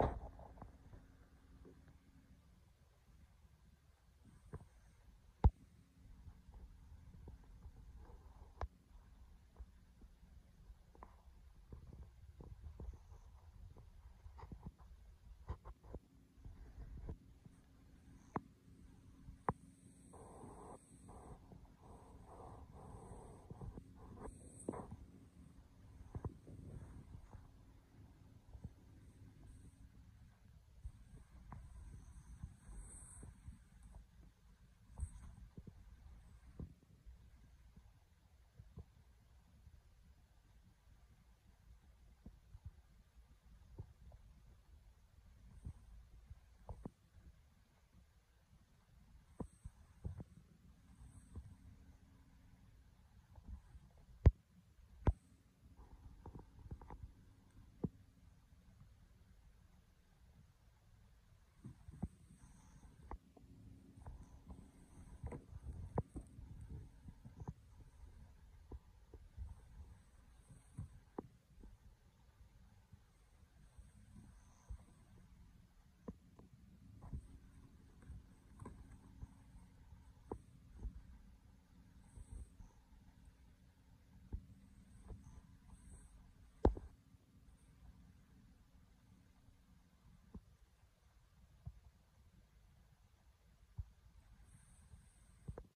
you